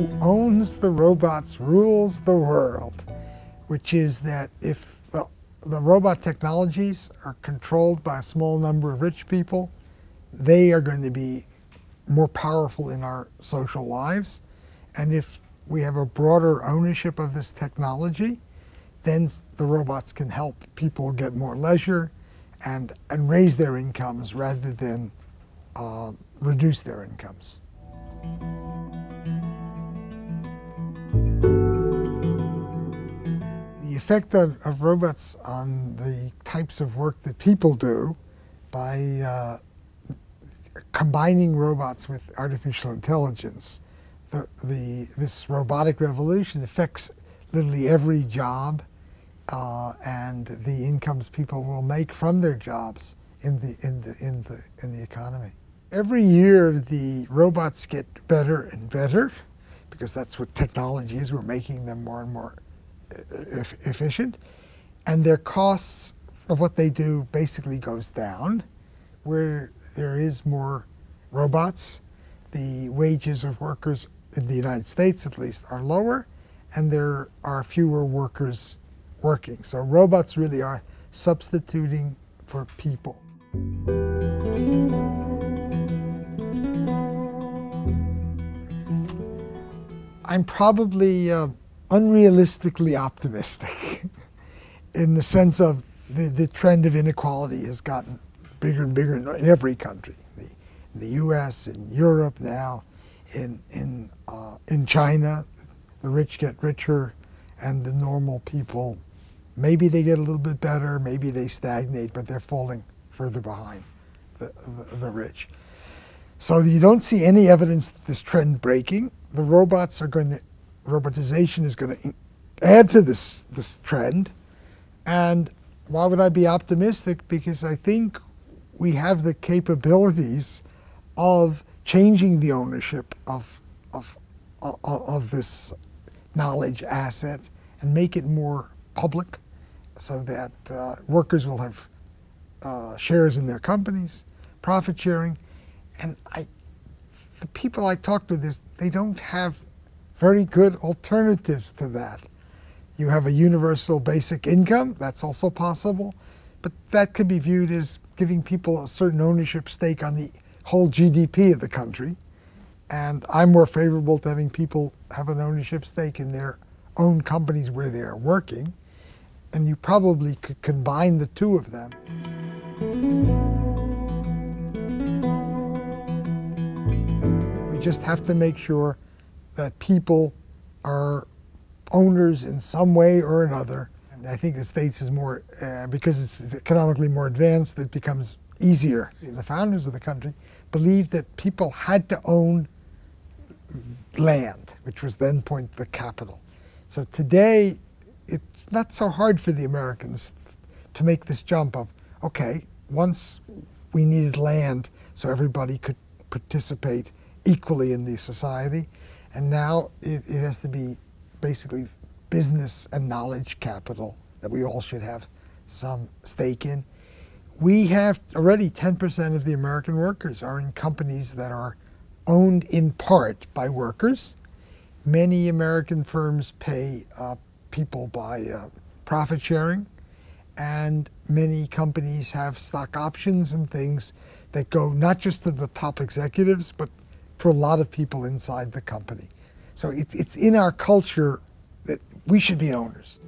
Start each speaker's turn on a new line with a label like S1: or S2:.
S1: who owns the robots rules the world, which is that if the, the robot technologies are controlled by a small number of rich people, they are going to be more powerful in our social lives. And if we have a broader ownership of this technology, then the robots can help people get more leisure and, and raise their incomes rather than uh, reduce their incomes. Effect of, of, robots on the types of work that people do by uh, combining robots with artificial intelligence, the, the, this robotic revolution affects literally every job uh, and the incomes people will make from their jobs in the, in, the, in, the, in the economy. Every year the robots get better and better because that's what technology is. We're making them more and more efficient. And their costs of what they do basically goes down. Where there is more robots, the wages of workers in the United States at least are lower and there are fewer workers working. So robots really are substituting for people. I'm probably uh, unrealistically optimistic in the sense of the, the trend of inequality has gotten bigger and bigger in every country. The, in the U.S., in Europe now, in, in, uh, in China, the rich get richer and the normal people, maybe they get a little bit better, maybe they stagnate, but they're falling further behind the, the, the rich. So you don't see any evidence this trend breaking the robots are going to, robotization is going to add to this, this trend. And why would I be optimistic? Because I think we have the capabilities of changing the ownership of, of, of, this knowledge asset and make it more public so that uh, workers will have uh, shares in their companies, profit sharing. And I, the people I talk to this, they don't have very good alternatives to that. You have a universal basic income, that's also possible, but that could be viewed as giving people a certain ownership stake on the whole GDP of the country. And I'm more favorable to having people have an ownership stake in their own companies where they are working. And you probably could combine the two of them. We just have to make sure that people are owners in some way or another. And I think the States is more, uh, because it's economically more advanced, it becomes easier. The founders of the country believed that people had to own land, which was then point the capital. So today, it's not so hard for the Americans to make this jump of, okay, once we needed land so everybody could participate equally in the society. And now it, it has to be basically business and knowledge capital that we all should have some stake in. We have already 10% of the American workers are in companies that are owned in part by workers. Many American firms pay uh, people by uh, profit sharing, and many companies have stock options and things that go not just to the top executives, but for a lot of people inside the company. So it's, it's in our culture that we should be owners.